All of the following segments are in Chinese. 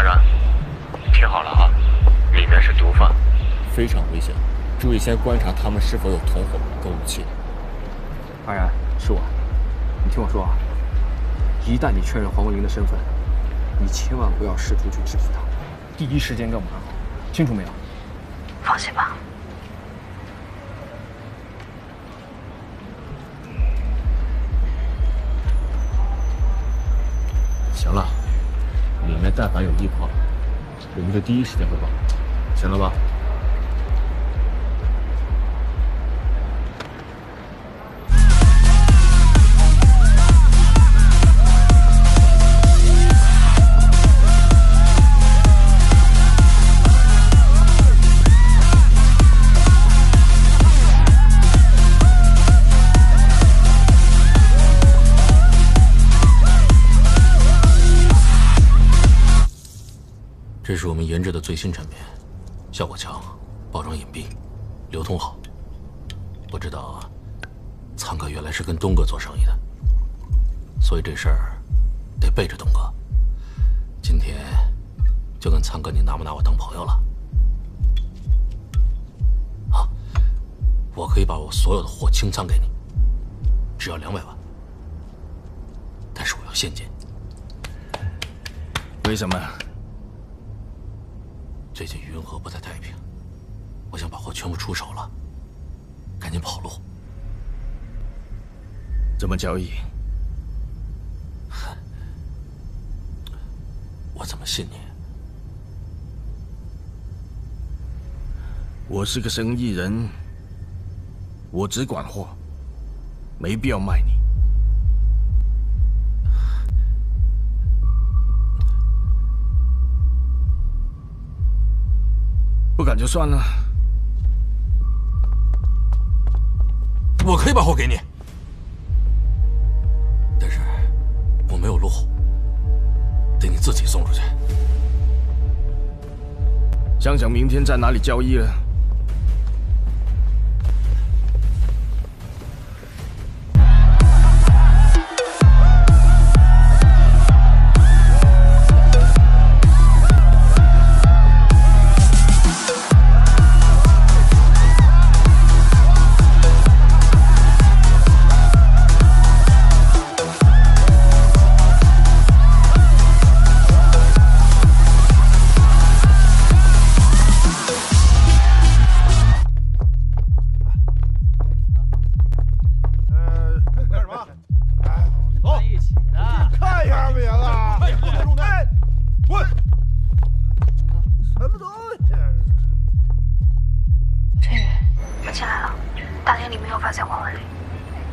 安然，听好了啊，里面是毒贩，非常危险，注意先观察他们是否有同伙跟武器。安然，是我，你听我说啊，一旦你确认黄文林的身份，你千万不要试图去制服他，第一时间跟我们安好，清楚没有？放心吧。行了，里面但凡有异况，我们就第一时间汇报，行了吧？这是我们研制的最新产品，效果强，包装隐蔽，流通好。不知道苍哥原来是跟东哥做生意的，所以这事儿得背着东哥。今天就跟苍哥你拿不拿我当朋友了？啊，我可以把我所有的货清仓给你，只要两百万，但是我要现金。为什么？最近云河不太太平，我想把货全部出手了，赶紧跑路。怎么交易？我怎么信你？我是个生意人，我只管货，没必要卖你。不敢就算了。我可以把货给你，但是我没有路，得你自己送出去。想想明天在哪里交易了？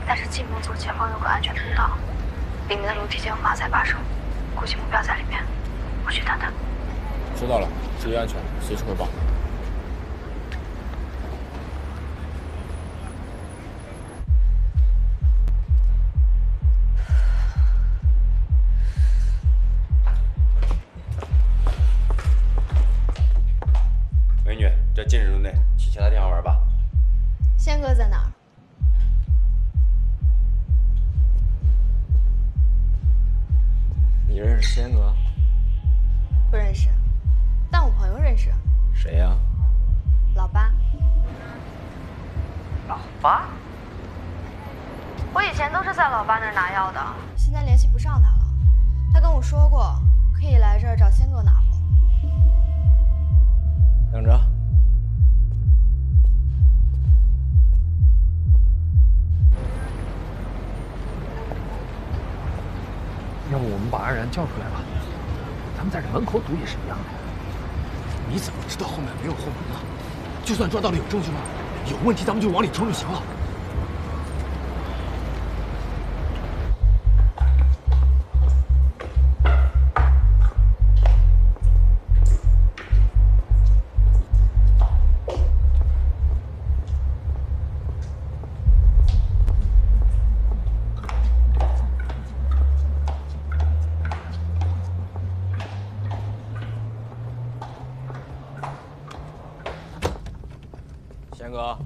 但是进门左前方有个安全通道，里面的楼梯间有马赛把手，估计目标在里面。我去探探。知道了，注意安全，随时汇报。美女，这禁止入内，去其他地方玩吧。仙哥在哪儿？你认识仙哥？不认识，但我朋友认识。谁呀、老八。老八？我以前都是在老八那儿拿药的。现在联系不上他了。他跟我说过，可以来这儿找仙哥拿货。等着。叫出来吧？咱们在这门口堵也是一样的。你怎么知道后面没有后门呢？就算抓到了有证据吗？有问题咱们就往里冲就行了。贤哥，